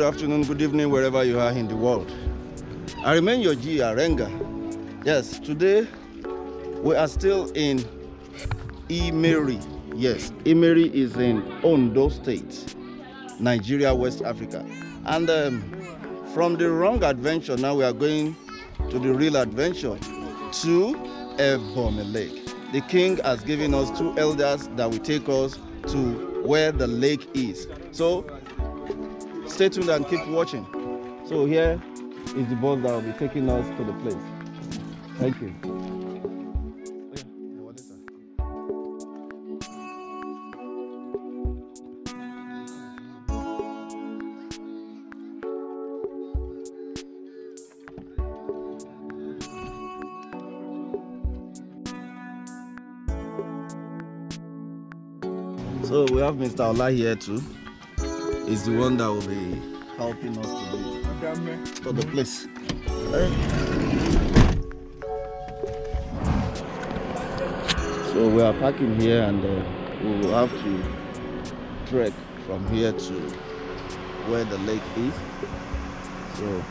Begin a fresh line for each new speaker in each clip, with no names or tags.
afternoon, good evening, wherever you are in the world. I remain your G Arenga. Yes, today we are still in Imeri. Yes, Imeri is in Ondo State, Nigeria, West Africa. And um, from the wrong adventure, now we are going to the real adventure to Ebomi Lake. The king has given us two elders that will take us to where the lake is. So stay tuned and keep watching. So here is the bus that will be taking us to the place. Thank you. So we have Mr. Ola here too. He's the one that will be helping us to, to the place. So we are parking here and uh, we will have to trek from here to where the lake is. So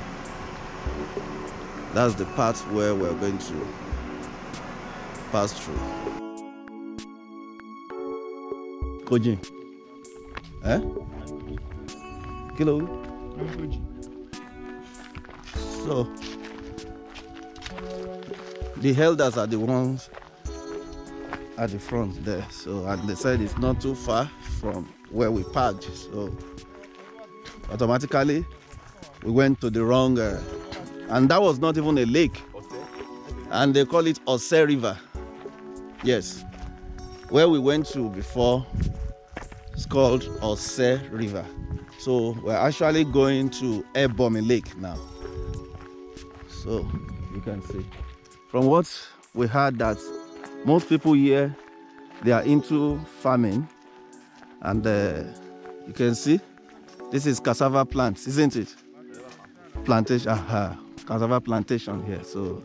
that's the part where we're going to pass through. Koji. Eh? Kilo. So the elders are the ones at the front there. So and they said it's not too far from where we parked. So automatically we went to the wrong uh, and that was not even a lake. And they call it Ose River. Yes. Where we went to before it's called Ose River. So we're actually going to Ebomi Lake now. So you can see. From what we heard that most people here they are into farming and uh, you can see this is cassava plants, isn't it? Plantation, uh, cassava plantation here. So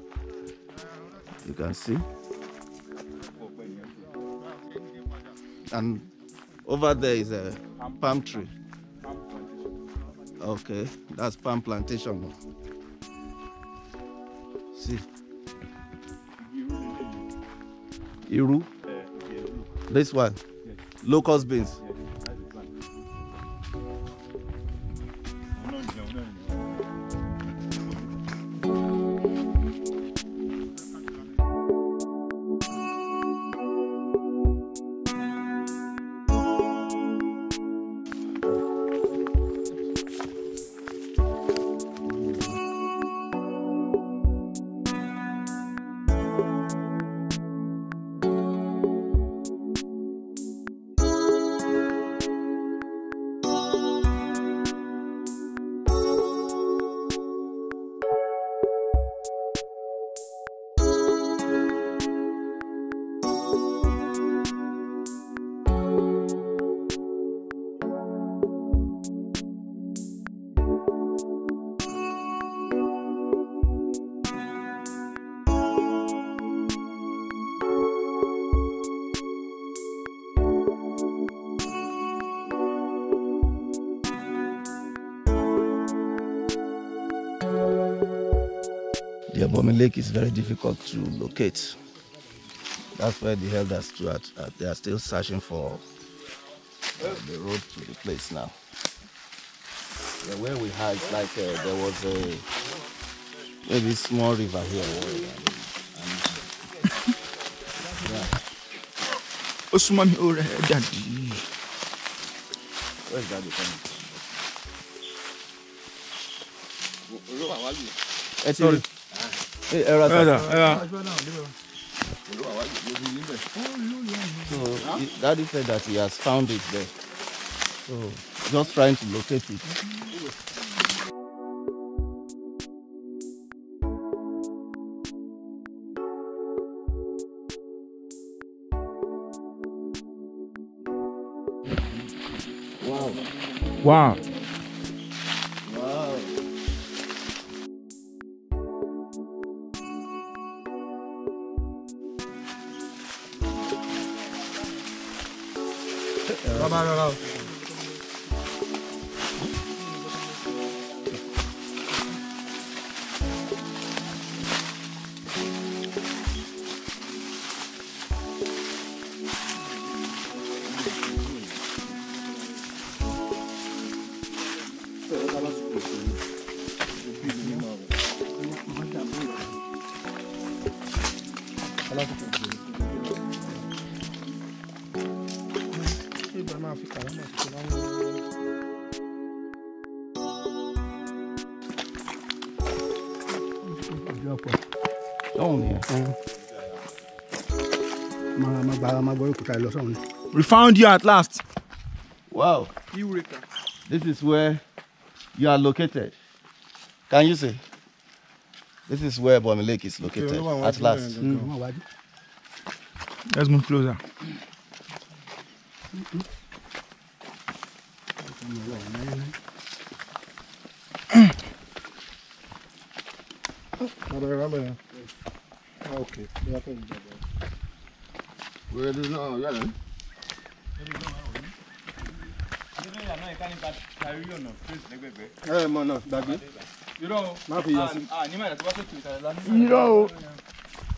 you can see. And over there is a palm tree. Okay, that's palm plantation. See. Iru. This one. Locust beans. The Ebomi Lake is very difficult to locate. That's why the elders too are, are- they are still searching for uh, the road to the place now. Yeah, where we had like uh, there was a maybe small river here. And, yeah,
ó súnmọ́ mi rẹ̀ ẹ́
where's that coming? Ẹ ti rí. Ẹ ẹ ra
ẹ̀rọ
sà.
ẹ̀rọ
So he- daddy said that he has found it there. So just trying to locate it. Wow. Wow.
Lọ sọ́run ni.
We found you at last.
Wow.
Eureka.
This is where you are located. Can you see? This is where Bomi Lake is located at last.
Mm.
Let's move closer.
ẹ mọ̀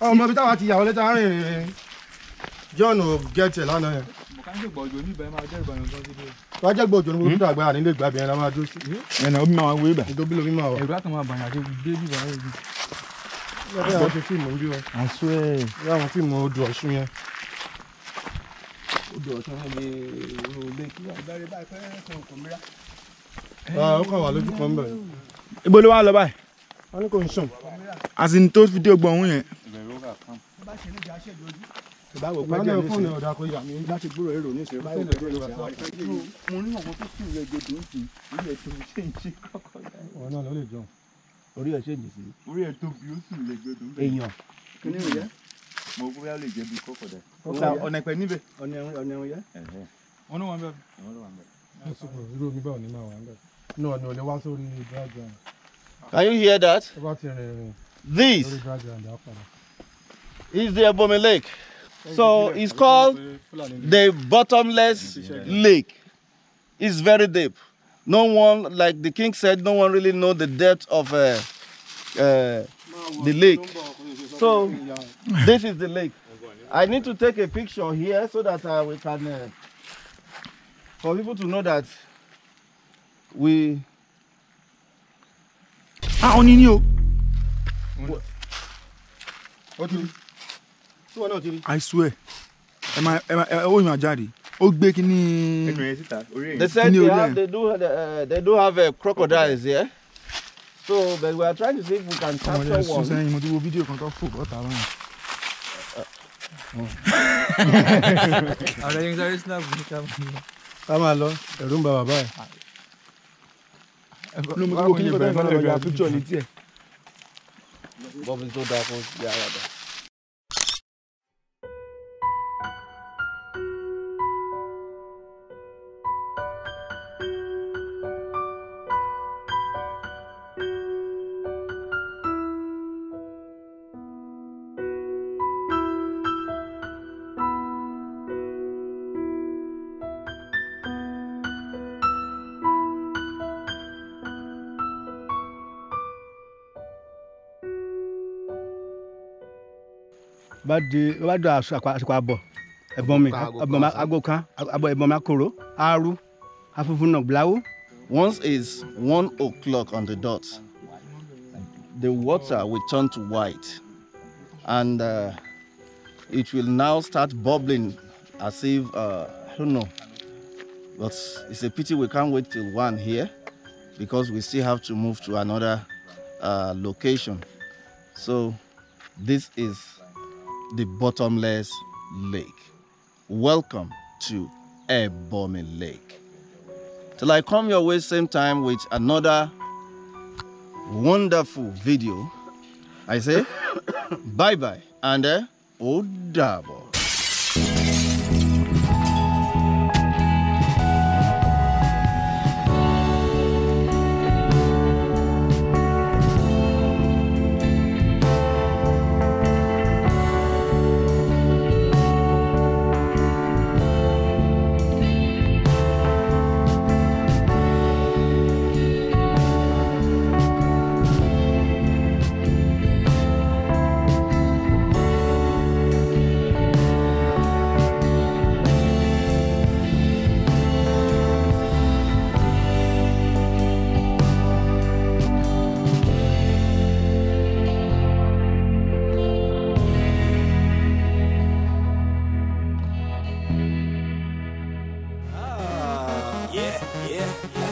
ọmọ ibi táwa ti yàwó létà rìn rìn John ò gẹ̀ẹ́tì lánàá. Wọ́n jẹ́ gbòòjò ní gbogbo àgbà nílé ìgbà bìyẹn la máa dúró sí.
Ẹnà omi máa wé bẹ̀.
ìdóbi lomi máa wà.
Ẹ̀rọ àtàwọn àbàyàn àti dé bí bàá yẹn.
bí àwọn ṣe fíìmù ń bí wọn.
I swear.
bí àwọn fíìmù odò ọ̀ṣun yẹn. ó kàn wà lójú kan bẹ̀.
Ibo ló wá lọ báyìí?
wọ́n ní kò ń sùn.
Àsìn tó fi
báwo pẹ́ jẹ́ nísìnyí ìmọ̀lẹ́ láti gbúrò èrò nísìnyí báwo pẹ́ jẹ́ nísìnyí àwọn àti
mo ní àwọn tó kí ìwé gbèdó ń fi ilé tó ń ṣe ń ṣe kọ́kọ́ dá.
ló lè jọ
orí ẹ̀ ṣe ń jèsè.
orí ẹ̀ tóbi ó sì lè gbèdó.
èèyàn.
kí ni ìyá. mo gbọ́ bá lè jẹ́ bí kọ́kọ́ dá. ọ̀nà ìpẹ́ níbẹ̀.
ọ̀nà ẹ̀wọ̀n
wọn
ló wà ń wọn ló wà ń bẹ̀. ẹ sọ wá sórí dry.
Can you hear that? This is the Ebome Lake. So it's called the bottomless lake. It's very deep. No one, like the king said, no one really know the depth of uh, uh, the lake. So this is the lake. I need to take a picture here so that uh, we can, uh, for people to know that we.
Ah, òní ni o.
ó ti rí tí wọn náà ti rí.
I swear. Ẹ máa ẹ máa ẹ ó yàn jáde. Ó gbé kíní.
They said
Kini
they,
orí
have,
ẹ̀?
they do uh, they do have uh, crocodiles here. So, but we are trying to see if we can
Ọmọdé
capture
sún
one.
sẹ́yìn mo ti wo fídíò kan tó fò bọ́ta lọ́yìn.
Ọ̀rẹ́ yín sáré snap ní ká
ká máa lọ ẹ̀rù ń ba bàbá ẹ̀.
Ló mo ti wo kíní kan tó ń fẹ́ lọ ya píkṣọ̀ létí ẹ̀.
Bobby tó dáa fún yàrá rẹ̀.
Bá di bá di àsìkò àbọ̀ ẹ̀bọ̀n mi aago kan àbọ̀ ẹ̀bọ̀n mi akoro aaru afunfun náà bláwó.
Once it's one o'clock on the dot, the water will turn to white, and uh, it will now start bubbling as if uh, I don't know. But it's a pity we can't wait till one here, because we still have to move to another uh, location. So this is the bottomless lake. Welcome to Ebomi Lake. Till I come your way same time with another wonderful video, I say bye bye and uh, Odabo. Yeah.